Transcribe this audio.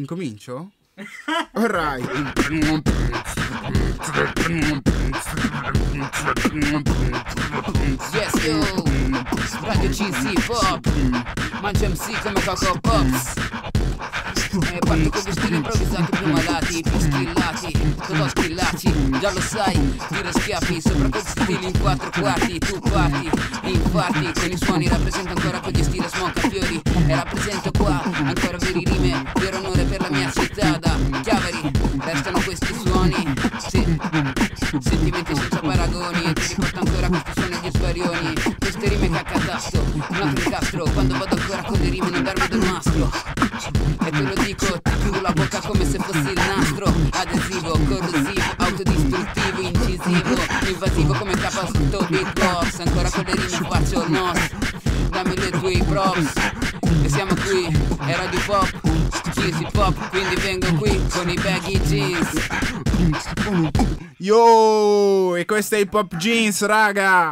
Incomincio? Alright. Yes yo Radio CC Pop Mangia MC come Coco Pops e parto con gli stili improvvisati più malati, più schillati, solo schillati, già lo sai, tiro schiaffi, sopra questi stili in quattro quarti, tu parti, infatti, con i suoni rappresento ancora quegli stili smoca fiori, e rappresento qua, ancora veri rime, vero sentimenti senza paragoni, ti riporto ancora questi suoni agli svarioni, queste rime che a catasto, un incastro, quando vado ancora con le rime non darmi del mastro. E te lo dico, ti chiudo la bocca come se fossi il nastro. Adesivo, corrosivo, autodistruttivo, incisivo Invasivo come capa sotto beatbox Ancora con le rime faccio il nos. Dammi le tue props. E siamo qui, è Radio Pop. Cheesy Pop, quindi vengo qui con i baggy jeans Yo! E questo è il Pop Jeans, raga!